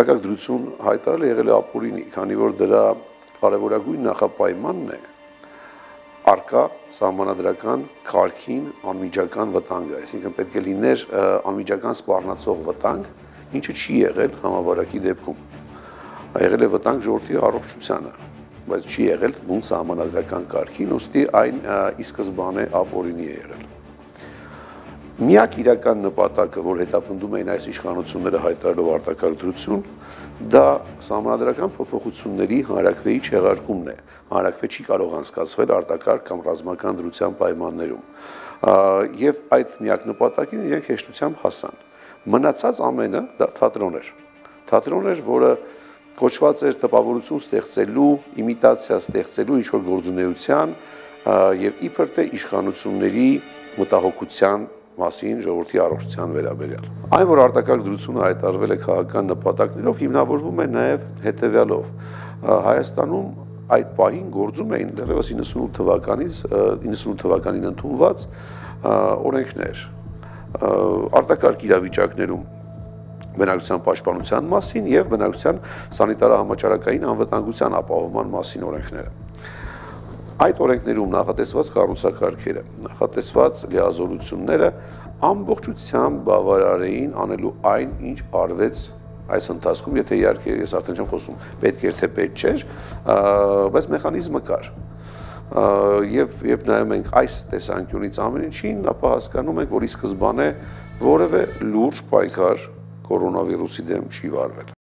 արտակարգ դրություն հայտարարել եղել է ապօրինի, քանի որ դրա կարևորագույն նախապայմանն է արկա սահմանադրական քարքին անմիջական վտանգը, այսինքն պետք է լիներ անմիջական սպառնացող վտանգ, ինչը չի եղել համավարակի դեպքում։ Եղել է վտանգ ժողովրդի առողջությանը, բայց չի եղել բուն սահմանադրական կարգին, ուստի այն ի սկզբանե ապօրինի է եղել։ Միակ իրական նպատակը, որ հետապնդում էին այս իշխանությունները հայտարարելով արտակարգ դրություն, դա համանդրական փոփոխությունների հանրակրվեի չեղարկումն է։ Հանրակրվե չի կարող անցկացվել արտակարգ կամ ռազմական դրության պայմաններում։ Եվ այդ միակ նպատակին իրենք հեշտությամբ հասան։ Մնացած ամենը դա թատրոն էր։ Թատրոն էր, որը կոչված էր տպավորություն ստեղծելու, իմիտացիա ստեղծելու ինչ-որ գործունեության եւ իբր թե իշխանությունների մտահոգության մասին ժողովրդի առողջության վերաբերյալ։ Այն, որ արտակարգ դրությունը հայտարարվել է քաղաքական նպատակներով, հիմնավորվում է նաև հետևյալով. Հայաստանում այդ պահին գործում էին դեռևս 98 թվականից 98 թվականին ընդունված օրենքներ արտակարգ իրավիճակներում բնակության պաշտպանության մասին եւ բնակության սանիտարահամաճարակային անվտանգության ապահովման մասին օրենքները այդ օրենքներում նախատեսված կառուցակարգերը, նախատեսված լիազորությունները ամբողջությամբ բավարարեին անելու այն, ինչ արվեց այս ընթացքում, եթե իհարկե ես արդեն չեմ խոսում, պետք էր թե պետք չէր, բայց մեխանիզմը կար եւ երբ նայում ենք այս տեսանկյունից ամեն ինչին, ապա հասկանում ենք, որ ի սկզբանե որևէ լուրջ պայքար կորոնավիրուսի դեմ չի վարվել։